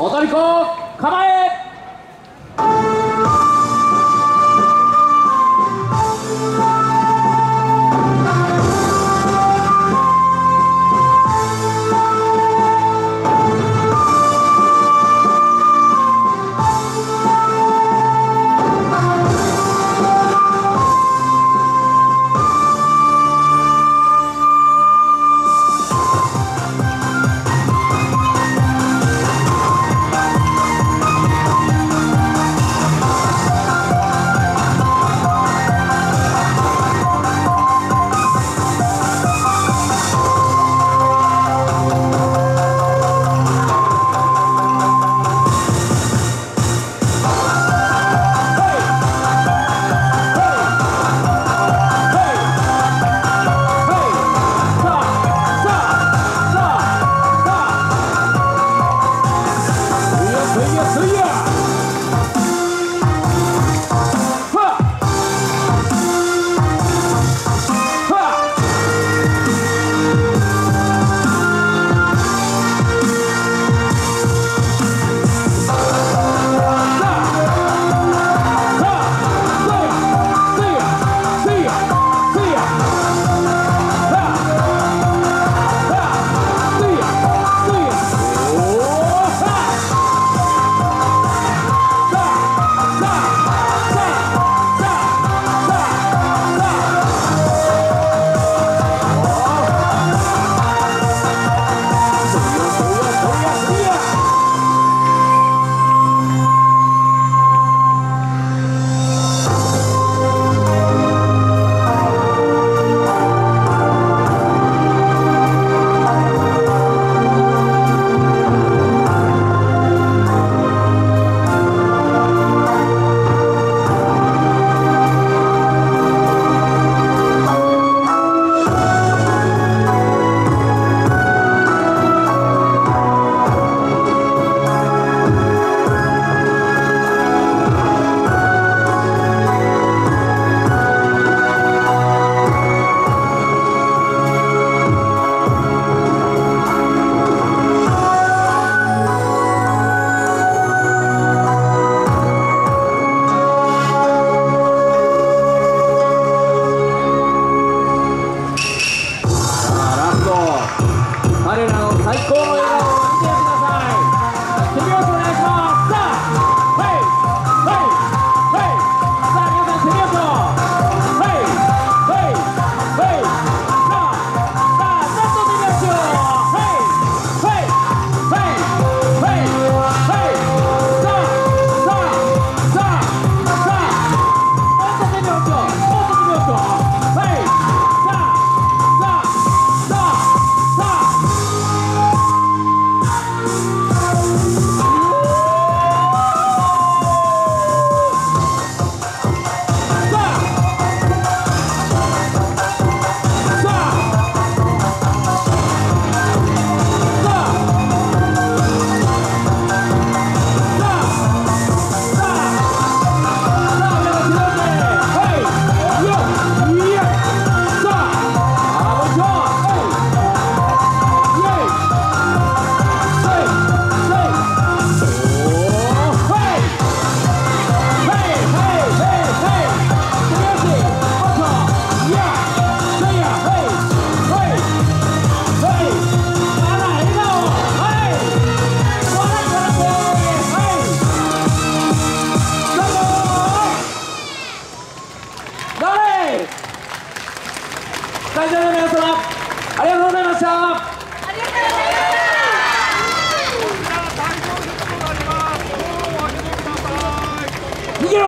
踊り子構え